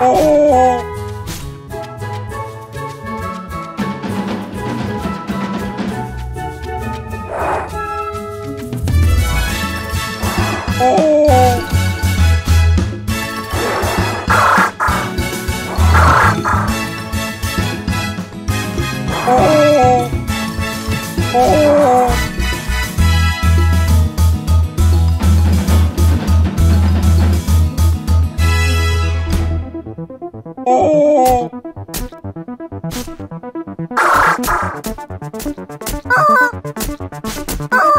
哦。哦。 어... 어... 어.